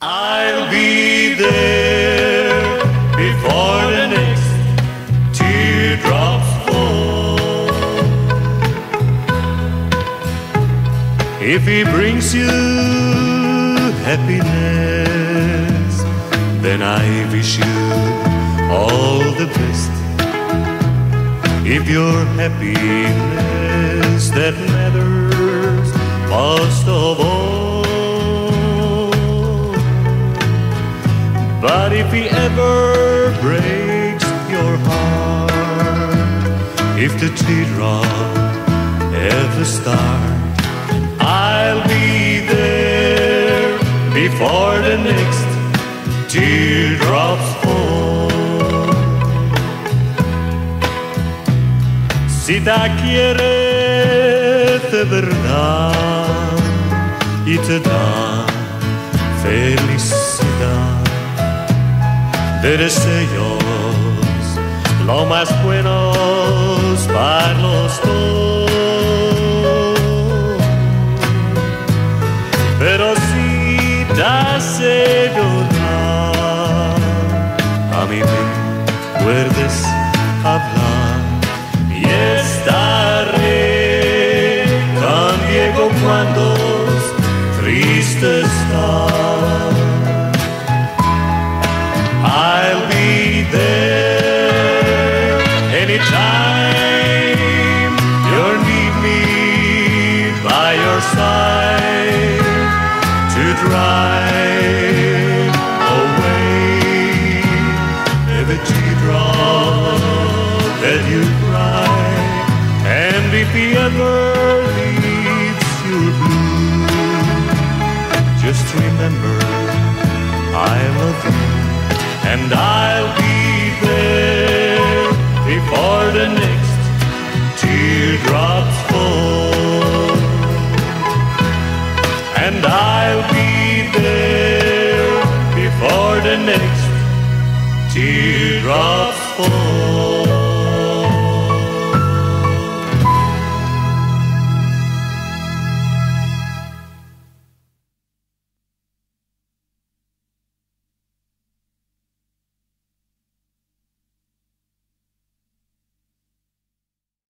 I'll be there before the next teardrops fall. If he brings you happiness, then I wish you all the best. If your happiness that matters most of all. But if he ever breaks your heart, if the teardrop ever starts, I'll be there before the next teardrops fall. Si te quiere de verdad y te da felicidad de deseos, lo más buenos para los dos. Pero si te hace llorar, a mí me puedes hablar y estaré con Diego cuando triste estás. Away every that you cry. And if ever leaves you blue, just remember I love you and I'll be teardrops fall.